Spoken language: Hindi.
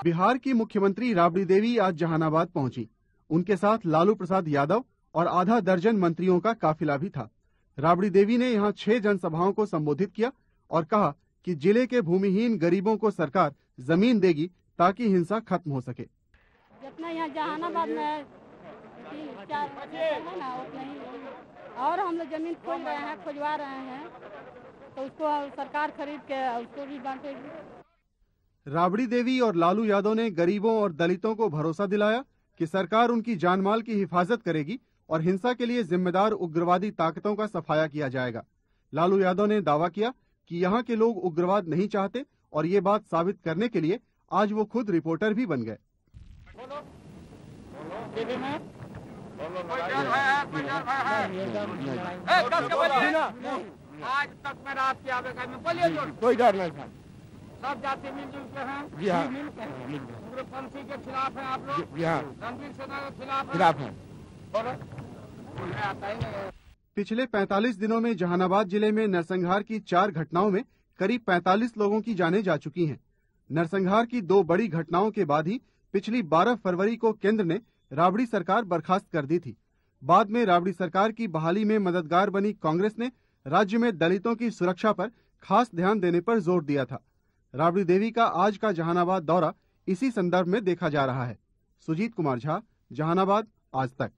बिहार की मुख्यमंत्री राबड़ी देवी आज जहानाबाद पहुँची। उनके साथ लालू प्रसाद यादव और आधा दर्जन मंत्रियों का काफिला भी था। राबड़ी देवी ने यहाँ छह जनसभाओं को संबोधित किया और कहा कि ज़िले के भूमिहीन गरीबों को सरकार ज़मीन देगी ताकि हिंसा खत्म हो सके। जितना यहाँ जहानाबाद में ही और हम लोग ज़मीन खोज रहे हैं, खोजवा रहे हैं तो उसको सरकार खरीद के उसको भी बांटेगी। राबड़ी देवी और लालू यादव ने गरीबों और दलितों को भरोसा दिलाया कि सरकार उनकी जानमाल की हिफाजत करेगी और हिंसा के लिए जिम्मेदार उग्रवादी ताकतों का सफाया किया जाएगा। लालू यादव ने दावा किया कि यहाँ के लोग उग्रवाद नहीं चाहते और ये बात साबित करने के लिए आज वो खुद रिपोर्टर भी बन गए। आज तक मेरा आपकी आवेदन में बोलिए कोई डर नहीं था सब जाति मिलजुल के हैं। जी हाँ उग्रपंथी के खिलाफ हैं आप लोग? हाँ रणवीर सेना के खिलाफ खिलाफ है। बोलो मुझे आता ही नहीं है। पिछले 45 दिनों में जहानाबाद ज़िले में नरसंहार की चार घटनाओं में करीब 45 लोगों की जानें जा चुकी हैं। नरसंहार की दो बड़ी घटनाओं के बाद ही पिछली 12 फरवरी को केंद्र ने राबड़ी सरकार बर्खास्त कर दी थी। बाद में राबड़ी सरकार की बहाली में मददगार बनी कांग्रेस ने राज्य में दलितों की सुरक्षा पर खास ध्यान देने पर ज़ोर दिया था। राबड़ी देवी का आज का जहानाबाद दौरा इसी संदर्भ में देखा जा रहा है। सुजीत कुमार झा, जहानाबाद, आज तक।